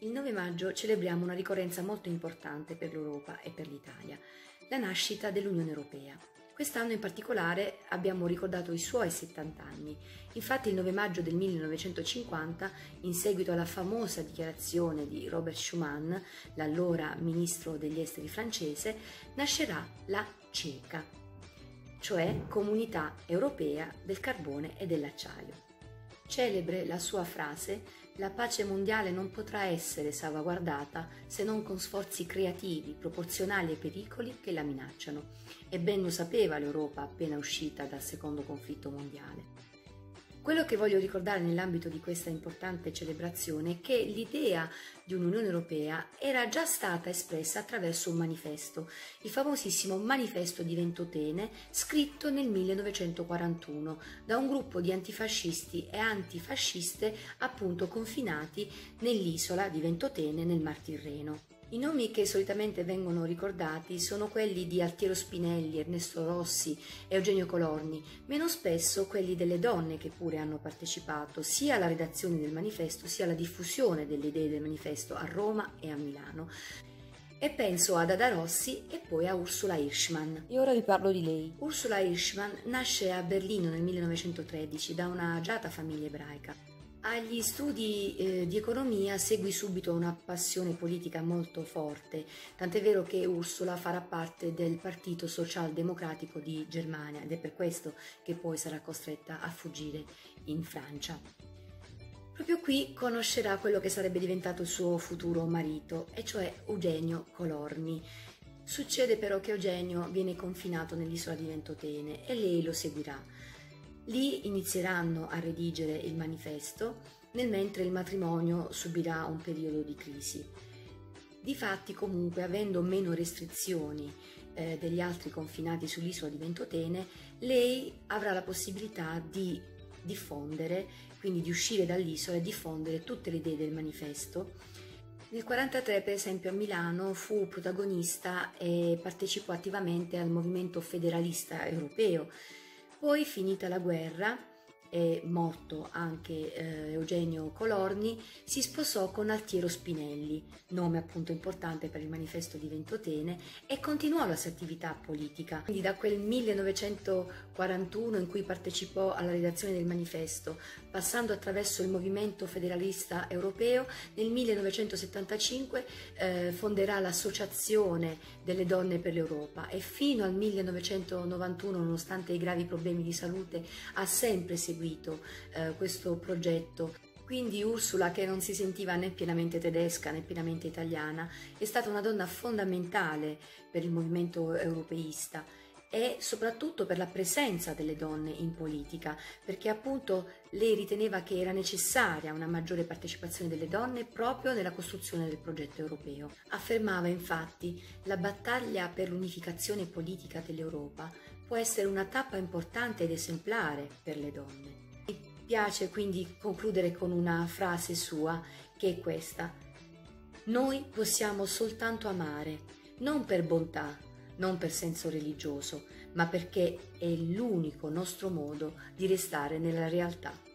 Il 9 maggio celebriamo una ricorrenza molto importante per l'Europa e per l'Italia, la nascita dell'Unione Europea. Quest'anno in particolare abbiamo ricordato i suoi 70 anni. Infatti il 9 maggio del 1950, in seguito alla famosa dichiarazione di Robert Schuman, l'allora ministro degli esteri francese, nascerà la CECA, cioè Comunità Europea del Carbone e dell'Acciaio. Celebre la sua frase la pace mondiale non potrà essere salvaguardata se non con sforzi creativi, proporzionali ai pericoli che la minacciano. E ben lo sapeva l'Europa appena uscita dal secondo conflitto mondiale. Quello che voglio ricordare nell'ambito di questa importante celebrazione è che l'idea di un'Unione Europea era già stata espressa attraverso un manifesto, il famosissimo Manifesto di Ventotene, scritto nel 1941 da un gruppo di antifascisti e antifasciste appunto confinati nell'isola di Ventotene nel Mar Tirreno. I nomi che solitamente vengono ricordati sono quelli di Altiero Spinelli, Ernesto Rossi e Eugenio Colorni, meno spesso quelli delle donne che pure hanno partecipato sia alla redazione del manifesto sia alla diffusione delle idee del manifesto a Roma e a Milano. E penso ad Ada Rossi e poi a Ursula Hirschman. E ora vi parlo di lei. Ursula Hirschman nasce a Berlino nel 1913 da una agiata famiglia ebraica. Agli studi eh, di economia seguì subito una passione politica molto forte, tant'è vero che Ursula farà parte del Partito Socialdemocratico di Germania ed è per questo che poi sarà costretta a fuggire in Francia. Proprio qui conoscerà quello che sarebbe diventato il suo futuro marito, e cioè Eugenio Colorni. Succede però che Eugenio viene confinato nell'isola di Ventotene e lei lo seguirà. Lì inizieranno a redigere il manifesto, nel mentre il matrimonio subirà un periodo di crisi. Difatti, comunque, avendo meno restrizioni eh, degli altri confinati sull'isola di Ventotene, lei avrà la possibilità di diffondere, quindi di uscire dall'isola e diffondere tutte le idee del manifesto. Nel 1943, per esempio, a Milano fu protagonista e partecipò attivamente al movimento federalista europeo poi, finita la guerra, e morto anche eh, Eugenio Colorni, si sposò con Altiero Spinelli, nome appunto importante per il manifesto di Ventotene, e continuò la sua attività politica. Quindi da quel 1941 in cui partecipò alla redazione del manifesto, passando attraverso il movimento federalista europeo, nel 1975 eh, fonderà l'Associazione delle donne per l'Europa e fino al 1991, nonostante i gravi problemi di salute, ha sempre seguito seguito eh, questo progetto. Quindi Ursula, che non si sentiva né pienamente tedesca né pienamente italiana, è stata una donna fondamentale per il movimento europeista e soprattutto per la presenza delle donne in politica, perché appunto lei riteneva che era necessaria una maggiore partecipazione delle donne proprio nella costruzione del progetto europeo. Affermava infatti la battaglia per l'unificazione politica dell'Europa può essere una tappa importante ed esemplare per le donne. Mi piace quindi concludere con una frase sua che è questa. Noi possiamo soltanto amare, non per bontà, non per senso religioso, ma perché è l'unico nostro modo di restare nella realtà.